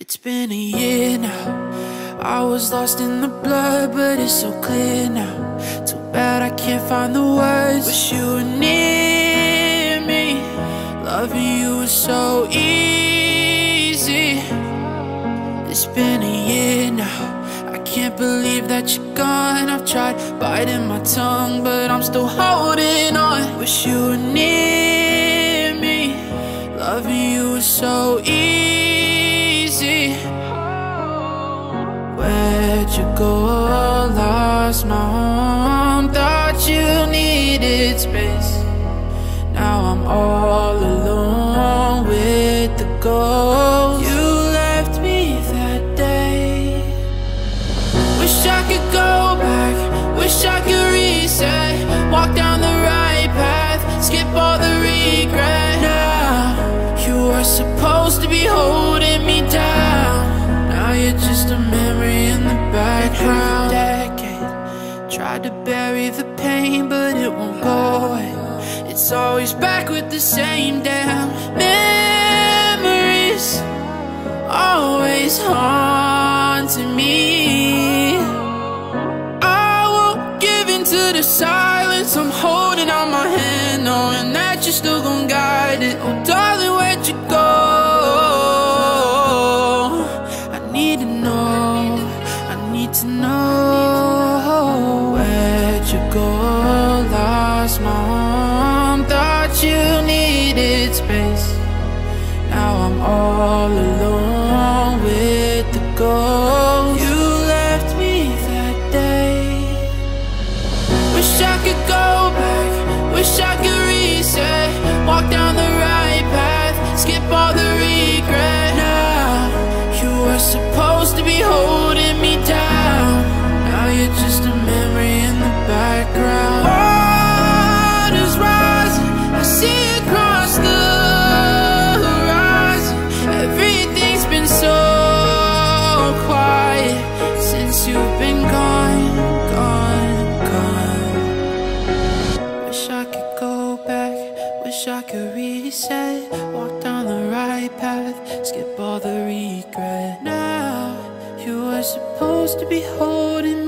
It's been a year now. I was lost in the blood, but it's so clear now. Too bad I can't find the words. Wish you were near me. Loving you was so easy. It's been a year now. I can't believe that you're gone. I've tried biting my tongue, but I'm still holding on. Wish you were near me. Loving you was so easy. Where'd you go? Lost my home. Thought you needed space. Now I'm all Tried to bury the pain, but it won't go away. It's always back with the same damn memories. Always haunting me. I won't give in to the silence. I'm holding out my hand, knowing that you're still gonna guide it. Oh, darling, where'd you go? I need to know. I need to know. Lost my home. Thought you needed space. Now I'm all alone with the ghost. You left me that day. Wish I could go back. Wish I could reset. Walk down the right path. Skip all the wish I could reset. Walk down the right path, skip all the regret. Now you were supposed to be holding